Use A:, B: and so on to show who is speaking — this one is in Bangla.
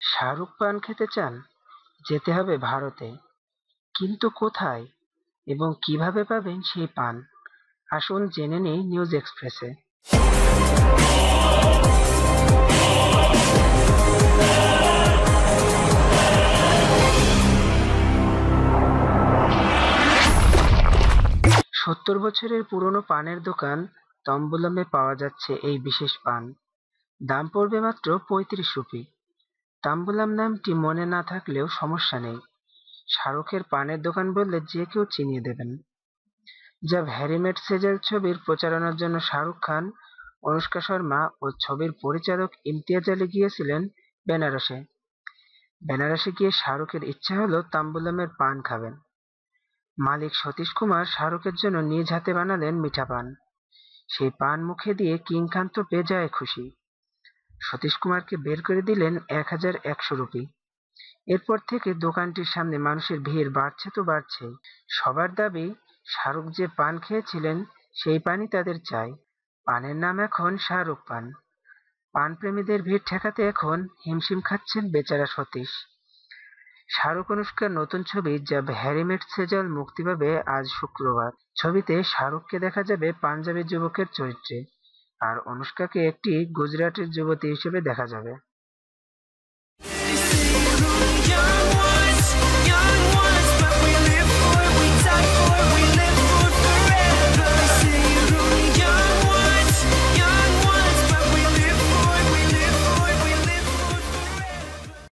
A: শাহরুখ পান খেতে চান? যেতে হবে ভারতে। কিন্তু কোথায় এবং কীভাবে পাবেন সেই পান? আসুন জেনে নেই নিউজ এক্সপ্রেসে। সত্তর বছরের পুরনো পানের দোকান তম্বুলামে পাওয়া যাচ্ছে এই বিশেষ পান। দাম পড়বে মাত্র পঁয়ত্রিশ রুপি। তাম্বুলাম নামটি মনে না থাকলেও সমস্যা নেই। শাহরুখের পানের দোকান বললে যে কেউ চিনিয়ে দেবেন। যা ভ্যারিমেট সেজেল ছবির প্রচারণার জন্য শাহরুখ খান, অনুষ্কা শর্মা ও ছবির পরিচালক ইমতিয়াজ আলী গিয়েছিলেন বেনারসে। বেনারসে গিয়ে শাহরুখের ইচ্ছা হলো তাম্বুলামের পান খাবেন। মালিক সতীশ কুমার শাহরুখের জন্য নিজ হাতে বানালেন মিঠা পান। সেই পান মুখে দিয়ে কিং খান তো বেজায় খুশি। সতীশ কুমারকে বের করে দিলেন এক হাজার একশো রুপি। এরপর থেকে দোকানটির সামনে মানুষের ভিড় বাড়ছে তো বাড়ছেই সবার দাবি, শাহরুখ যে পান খেয়েছিলেন, সেই পানই তাদের চাই। পানের নাম এখন শাহরুখ পান। পান প্রেমীদের ভিড় ঠেকাতে এখন হিমশিম খাচ্ছেন বেচারা সতীশ। শাহরুখ অনুষ্কার নতুন ছবি যা হ্যারি মেট সেজল মুক্তি পাবে আজ শুক্রবার। ছবিতে শাহরুখকে দেখা যাবে পাঞ্জাবি যুবকের চরিত্রে। আর অনুষ্কাকে একটি গুজরাটের যুবতী হিসেবে দেখা যাবে।